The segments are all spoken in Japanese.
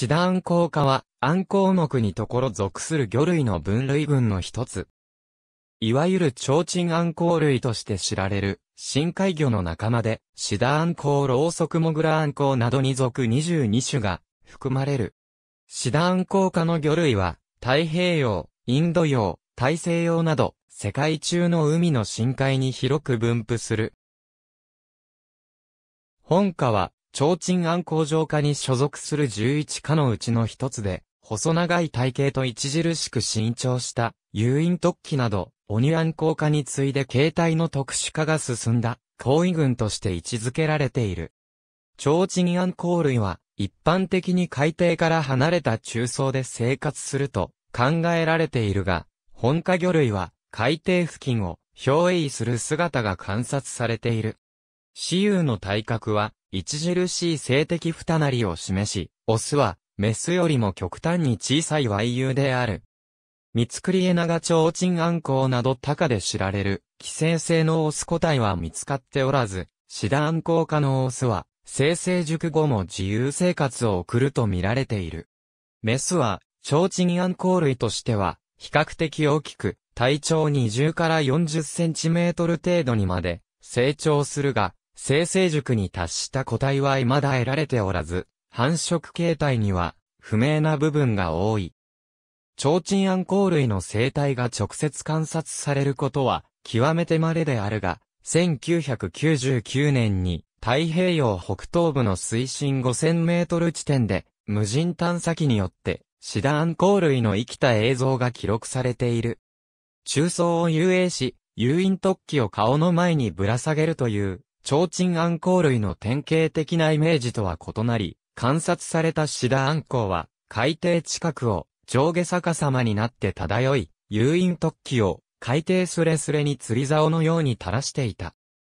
シダアンコウ科は、アンコウ目にところ属する魚類の分類群の一つ。いわゆる超鎮アンコウ類として知られる、深海魚の仲間で、シダアンコウロウソクモグラアンコウなどに属22種が含まれる。シダアンコウ科の魚類は、太平洋、インド洋、大西洋など、世界中の海の深海に広く分布する。本科は、超鎮アン工場科に所属する11科のうちの一つで、細長い体型と著しく伸長した誘引突起など、オニアン効果に次いで形態の特殊化が進んだ、行為群として位置づけられている。超鎮アンコウ類は、一般的に海底から離れた中層で生活すると考えられているが、本科魚類は海底付近を表映する姿が観察されている。雌雄の体格は著しい性的二なりを示し、オスはメスよりも極端に小さい YU である。三つくりエナガチョウチンアンコウなど高で知られる、寄生性のオス個体は見つかっておらず、シダアンコウ科のオスは、生成熟後も自由生活を送ると見られている。メスは、チョウチンアンコウ類としては、比較的大きく、体長20から40センチメートル程度にまで成長するが、生成熟に達した個体は未だ得られておらず、繁殖形態には不明な部分が多い。超鎮アンコウ類の生態が直接観察されることは極めて稀であるが、1999年に太平洋北東部の水深5000メートル地点で無人探査機によってシダアンコウ類の生きた映像が記録されている。中層を遊泳し、誘引突起を顔の前にぶら下げるという超鎮アンコウ類の典型的なイメージとは異なり、観察されたシダアンコウは海底近くを上下逆さまになって漂い、誘引突起を海底スレスレに釣り竿のように垂らしていた。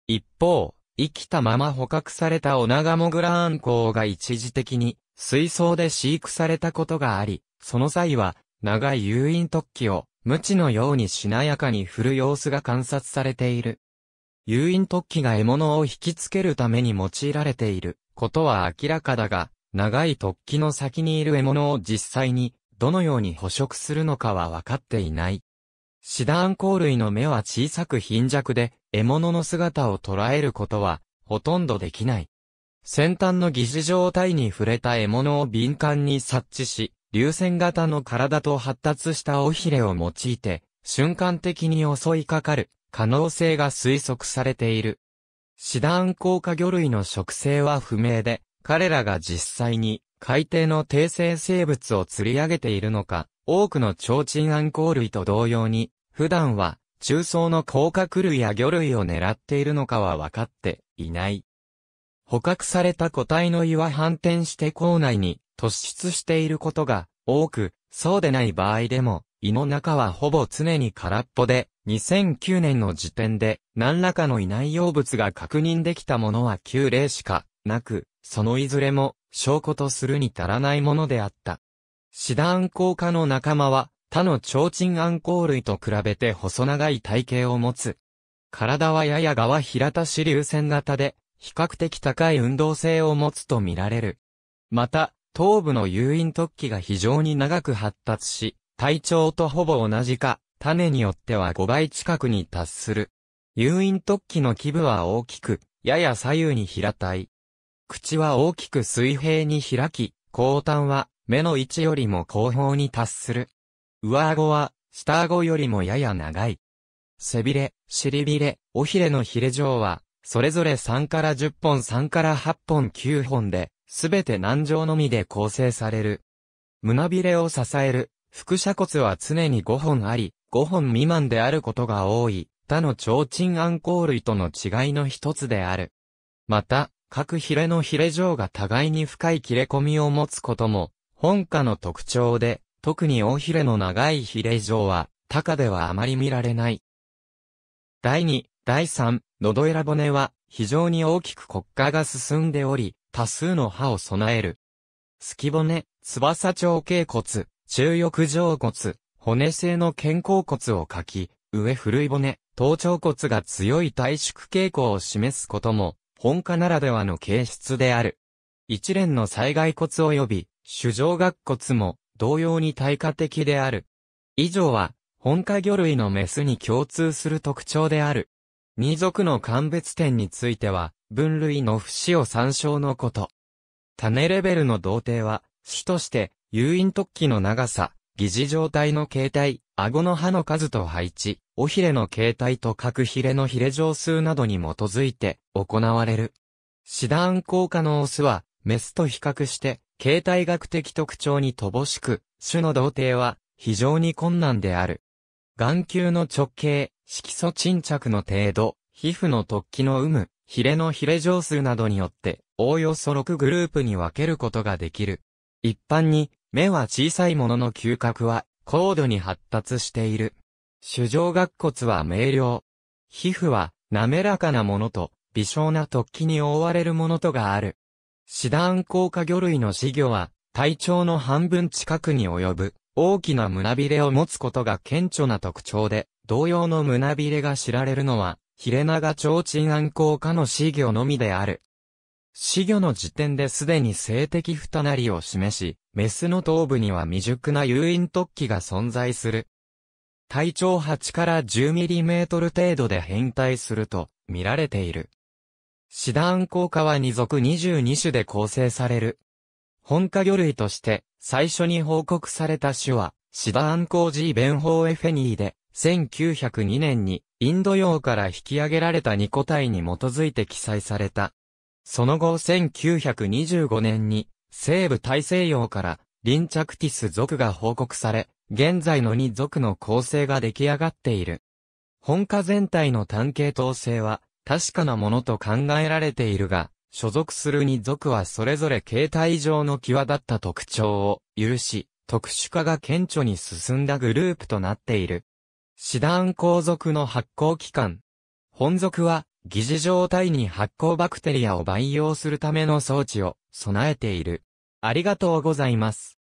一方、生きたまま捕獲されたオナガモグラアンコウが一時的に水槽で飼育されたことがあり、その際は長い誘引突起を無知のようにしなやかに振る様子が観察されている。誘引突起が獲物を引きつけるために用いられていることは明らかだが、長い突起の先にいる獲物を実際にどのように捕食するのかは分かっていない。シダアンコウ類の目は小さく貧弱で、獲物の姿を捉えることは、ほとんどできない。先端の疑似状態に触れた獲物を敏感に察知し、流線型の体と発達した尾ひれを用いて、瞬間的に襲いかかる可能性が推測されている。シダンコウ科魚類の食性は不明で、彼らが実際に海底の低生生物を釣り上げているのか、多くの超鎮アンコウ類と同様に、普段は中層の甲殻類や魚類を狙っているのかは分かっていない。捕獲された個体の胃は反転して口内に突出していることが多く、そうでない場合でも、胃の中はほぼ常に空っぽで、2009年の時点で何らかの胃内容物が確認できたものは9例しかなく、そのいずれも証拠とするに足らないものであった。シダアンコウ科の仲間は他の超鎮アンコウ類と比べて細長い体型を持つ。体はやや側平たし流線型で比較的高い運動性を持つとみられる。また、頭部の誘引突起が非常に長く発達し、体長とほぼ同じか、種によっては5倍近くに達する。誘引突起の基部は大きく、やや左右に平たい。口は大きく水平に開き、後端は目の位置よりも後方に達する。上顎は下顎よりもやや長い。背びれ、尻びれ、尾ひれのひれ状は、それぞれ3から10本3から8本9本で、すべて軟状のみで構成される。胸びれを支える、腹斜骨は常に5本あり、5本未満であることが多い、他の超鎮アンコウ類との違いの一つである。また、各ヒレのヒレ状が互いに深い切れ込みを持つことも、本科の特徴で、特に大ヒレの長いヒレ状は、高ではあまり見られない。第2、第3、喉選骨は、非常に大きく骨架が進んでおり、多数の歯を備える。スキ骨、翼長頸骨、中翼上骨、骨製の肩甲骨を書き、上古い骨、頭頂骨が強い体縮傾向を示すことも、本科ならではの形質である。一連の災害骨及び主上顎骨も同様に対価的である。以上は、本科魚類のメスに共通する特徴である。二属の鑑別点については、分類の節を参照のこと。種レベルの童貞は、主として、誘引突起の長さ、疑似状態の形態、顎の歯の数と配置、尾ひれの形態と各ひれのひれ上数などに基づいて行われる。シダーン効果のオスは、メスと比較して、形態学的特徴に乏しく、種の童貞は、非常に困難である。眼球の直径、色素沈着の程度、皮膚の突起の有無、ヒレのヒレ上数などによって、おおよそ6グループに分けることができる。一般に、目は小さいものの嗅覚は、高度に発達している。主上顎骨は明瞭。皮膚は、滑らかなものと、微小な突起に覆われるものとがある。シダン効果魚類の死魚は、体長の半分近くに及ぶ、大きな胸びれを持つことが顕著な特徴で、同様の胸びれが知られるのは、ヒレナガチョウチンアン効果の死魚のみである。死魚の時点ですでに性的二なりを示し、メスの頭部には未熟な誘引突起が存在する。体長8から 10mm 程度で変態すると見られている。シダーン効果は2属22種で構成される。本科魚類として最初に報告された種はシダーンコージーベンホーエフェニーで1902年にインド洋から引き上げられたニコ体に基づいて記載された。その後1925年に西部大西洋からリンチャクティス族が報告され、現在の2族の構成が出来上がっている。本科全体の単系統性は確かなものと考えられているが、所属する二族はそれぞれ形態上の際立った特徴を有し、特殊化が顕著に進んだグループとなっている。シダーン皇族の発酵器官。本族は、疑似状態に発酵バクテリアを培養するための装置を備えている。ありがとうございます。